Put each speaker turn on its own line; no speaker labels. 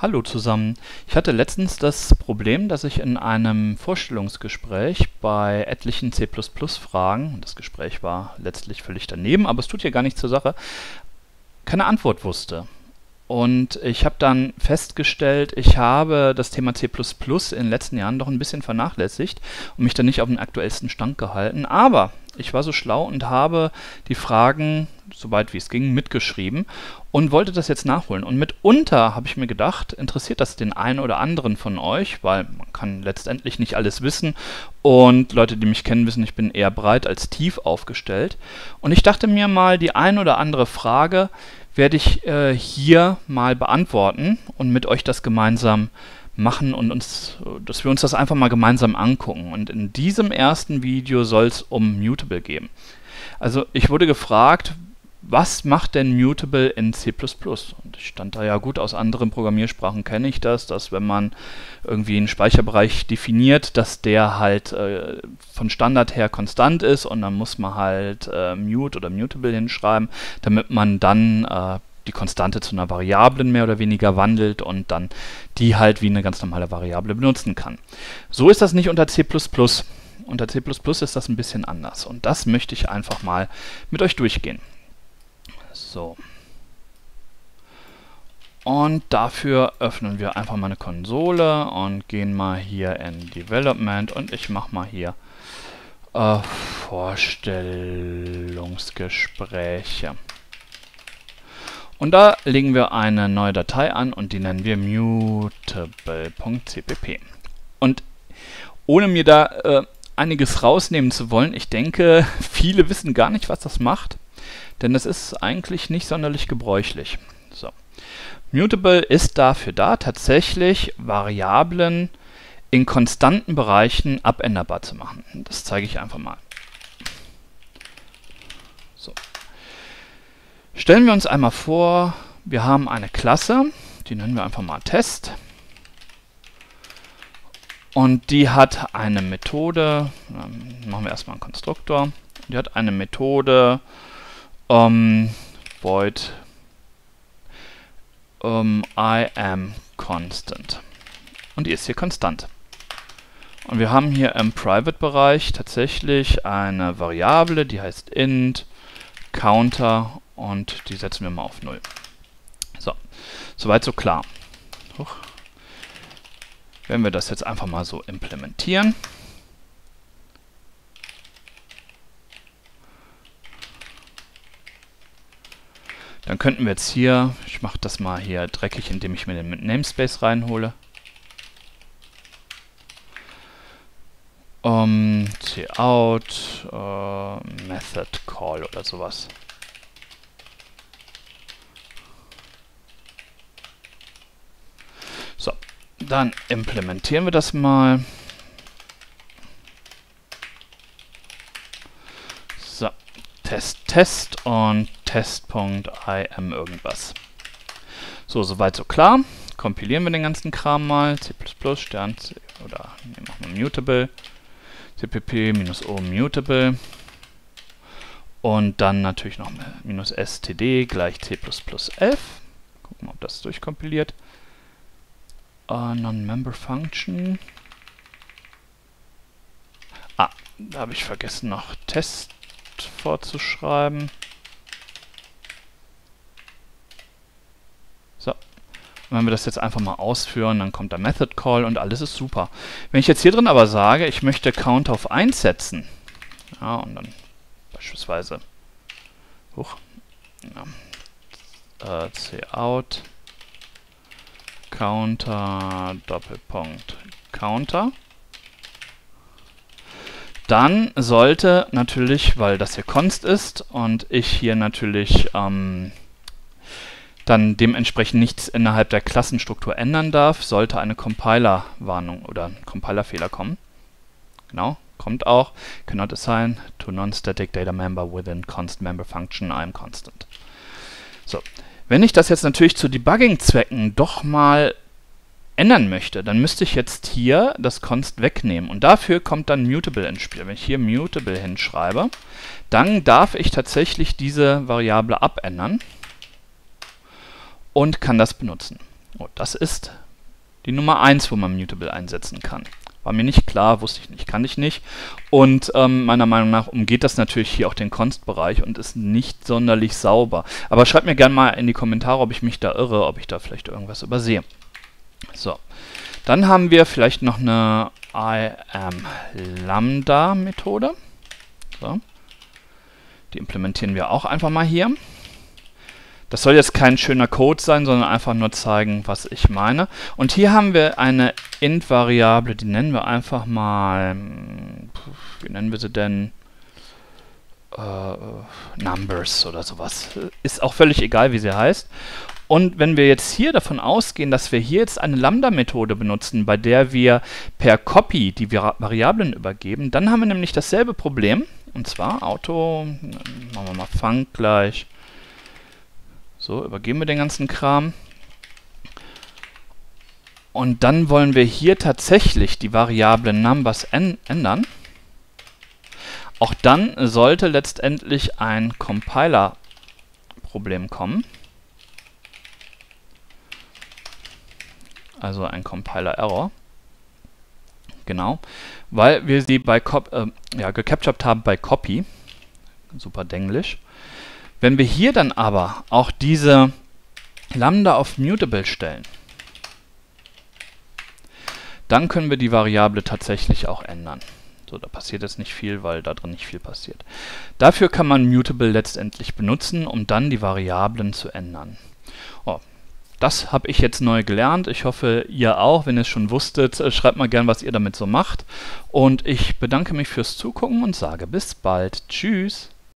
Hallo zusammen. Ich hatte letztens das Problem, dass ich in einem Vorstellungsgespräch bei etlichen C++-Fragen, das Gespräch war letztlich völlig daneben, aber es tut hier gar nichts zur Sache, keine Antwort wusste. Und ich habe dann festgestellt, ich habe das Thema C++ in den letzten Jahren doch ein bisschen vernachlässigt und mich dann nicht auf den aktuellsten Stand gehalten. Aber ich war so schlau und habe die Fragen, soweit wie es ging, mitgeschrieben und wollte das jetzt nachholen. Und mitunter habe ich mir gedacht, interessiert das den einen oder anderen von euch, weil man kann letztendlich nicht alles wissen und Leute, die mich kennen, wissen, ich bin eher breit als tief aufgestellt. Und ich dachte mir mal, die ein oder andere Frage werde ich äh, hier mal beantworten und mit euch das gemeinsam machen und uns, dass wir uns das einfach mal gemeinsam angucken. Und in diesem ersten Video soll es um Mutable gehen. Also ich wurde gefragt, was macht denn Mutable in C++? Und ich stand da ja gut, aus anderen Programmiersprachen kenne ich das, dass wenn man irgendwie einen Speicherbereich definiert, dass der halt äh, von Standard her konstant ist und dann muss man halt äh, Mute oder Mutable hinschreiben, damit man dann äh, die Konstante zu einer Variablen mehr oder weniger wandelt und dann die halt wie eine ganz normale Variable benutzen kann. So ist das nicht unter C++. Unter C++ ist das ein bisschen anders und das möchte ich einfach mal mit euch durchgehen. So. Und dafür öffnen wir einfach mal eine Konsole und gehen mal hier in Development und ich mache mal hier äh, Vorstellungsgespräche. Und da legen wir eine neue Datei an und die nennen wir mutable.cpp. Und ohne mir da äh, einiges rausnehmen zu wollen, ich denke, viele wissen gar nicht, was das macht, denn es ist eigentlich nicht sonderlich gebräuchlich. So. Mutable ist dafür da, tatsächlich Variablen in konstanten Bereichen abänderbar zu machen. Das zeige ich einfach mal. Stellen wir uns einmal vor, wir haben eine Klasse, die nennen wir einfach mal Test. Und die hat eine Methode, ähm, machen wir erstmal einen Konstruktor, die hat eine Methode um, void um, I am constant. Und die ist hier konstant. Und wir haben hier im Private-Bereich tatsächlich eine Variable, die heißt int counter und die setzen wir mal auf 0. So, soweit so klar. Huch. Wenn wir das jetzt einfach mal so implementieren, dann könnten wir jetzt hier, ich mache das mal hier dreckig, indem ich mir den Namespace reinhole, um, cout, uh, method call oder sowas. Dann implementieren wir das mal. So, Test, Test und Test.im irgendwas. So, soweit so klar. Kompilieren wir den ganzen Kram mal. C++, Stern, C, oder nee, machen wir Mutable. cpp-o Mutable. Und dann natürlich noch minus std gleich c++11. Gucken ob das durchkompiliert. Uh, Non-Member Function. Ah, da habe ich vergessen noch Test vorzuschreiben. So. Und wenn wir das jetzt einfach mal ausführen, dann kommt der Method Call und alles ist super. Wenn ich jetzt hier drin aber sage, ich möchte Count auf 1 setzen, ja, und dann beispielsweise, hoch, ja, äh, cout Counter, Doppelpunkt, Counter. Dann sollte natürlich, weil das hier const ist und ich hier natürlich ähm, dann dementsprechend nichts innerhalb der Klassenstruktur ändern darf, sollte eine Compiler-Warnung oder ein Compiler-Fehler kommen. Genau, kommt auch. Cannot assign to non-static data member within const member function I'm constant. So, wenn ich das jetzt natürlich zu Debugging-Zwecken doch mal ändern möchte, dann müsste ich jetzt hier das const wegnehmen. Und dafür kommt dann mutable ins Spiel. Wenn ich hier mutable hinschreibe, dann darf ich tatsächlich diese Variable abändern und kann das benutzen. Oh, das ist die Nummer 1, wo man Mutable einsetzen kann. War mir nicht klar, wusste ich nicht, kann ich nicht. Und ähm, meiner Meinung nach umgeht das natürlich hier auch den Const-Bereich und ist nicht sonderlich sauber. Aber schreibt mir gerne mal in die Kommentare, ob ich mich da irre, ob ich da vielleicht irgendwas übersehe. So, dann haben wir vielleicht noch eine I am Lambda Methode. So. Die implementieren wir auch einfach mal hier. Das soll jetzt kein schöner Code sein, sondern einfach nur zeigen, was ich meine. Und hier haben wir eine int-Variable, die nennen wir einfach mal, hm, wie nennen wir sie denn? Äh, Numbers oder sowas. Ist auch völlig egal, wie sie heißt. Und wenn wir jetzt hier davon ausgehen, dass wir hier jetzt eine Lambda-Methode benutzen, bei der wir per Copy die Variablen übergeben, dann haben wir nämlich dasselbe Problem. Und zwar Auto, machen wir mal Funk gleich. So, übergeben wir den ganzen Kram. Und dann wollen wir hier tatsächlich die Variable Numbers ändern. Auch dann sollte letztendlich ein Compiler-Problem kommen. also ein Compiler-Error. Genau, weil wir sie bei äh, ja, gecaptured haben bei Copy. Super denglisch. Wenn wir hier dann aber auch diese Lambda auf Mutable stellen, dann können wir die Variable tatsächlich auch ändern. So, da passiert jetzt nicht viel, weil da drin nicht viel passiert. Dafür kann man Mutable letztendlich benutzen, um dann die Variablen zu ändern. Oh, das habe ich jetzt neu gelernt. Ich hoffe, ihr auch. Wenn ihr es schon wusstet, äh, schreibt mal gern, was ihr damit so macht. Und ich bedanke mich fürs Zugucken und sage bis bald. Tschüss.